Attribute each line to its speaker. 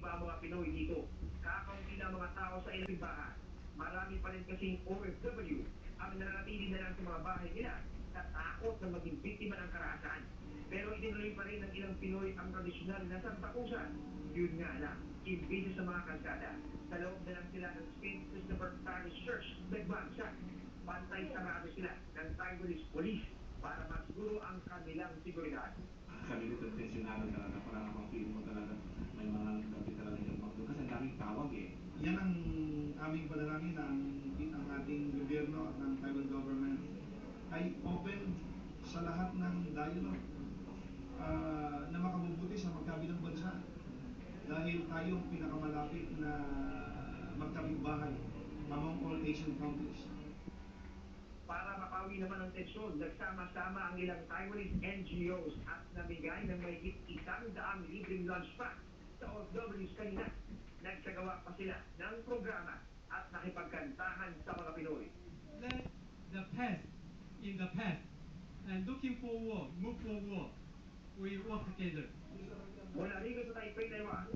Speaker 1: ang mga Pinoy dito. Kakaunti na mga tao sa ilang simbahan. Marami pa rin kasing OFW ang nananatili na lang sa mga bahay nila sa takot na maging biktima ng karahasan. Pero itinuloy pa rin ng ilang Pinoy ang tradisyonal na santakusan. Yun nga lang, imbis sa mga kalsada, sa loob na lang sila ng St. Christopher Parish Church, nagbagsak. Pantay sarado sila ng Taiwanese police para masiguro ang kanilang seguridad.
Speaker 2: Sabi ko, tensionado talaga. Parang
Speaker 3: Yan ang aming panalangin na ang, ang ating gobyerno at ng Taiwan government ay open sa lahat ng dialogue ah, na makabubuti sa magkabilang bansa. Dahil tayong pinakamalapit na magkapitbahay among all Asian countries.
Speaker 1: Para mapawi naman ang tensyon, nagsama-sama ang ilang Taiwanese NGOs at namigay ng mahigit isang daang libreng lunch pack sa OFWs kanina. Nagsagawa pa sila ng programa at nakipagkantahan sa mga Pinoy.
Speaker 4: let the past in the past and looking forward, move forward, we work together.
Speaker 1: Mula rito sa Taipei, Taiwan,